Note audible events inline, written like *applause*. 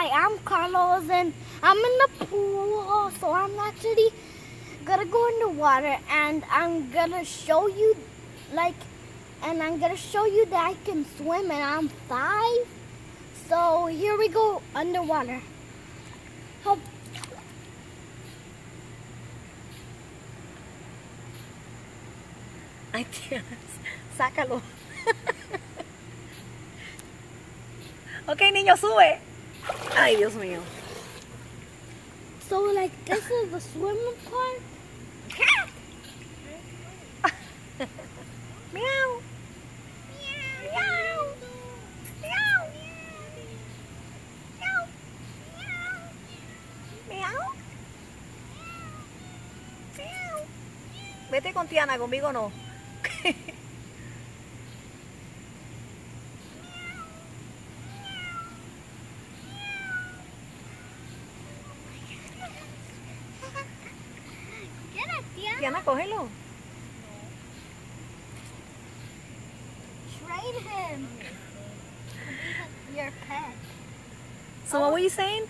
Hi, I'm Carlos and I'm in the pool. So I'm actually gonna go in the water and I'm gonna show you like and I'm gonna show you that I can swim and I'm five. So here we go underwater. Help. *laughs* Tía, sácalo. *laughs* ok, niño, sube. Ay, Dios mío. So like this is the swimming part. Meow. Meow. Meow. Meow. Meow. Vete con Tiana, conmigo no. *laughs* Tiana, cógelo. Trade him. Your pet. So what were you saying?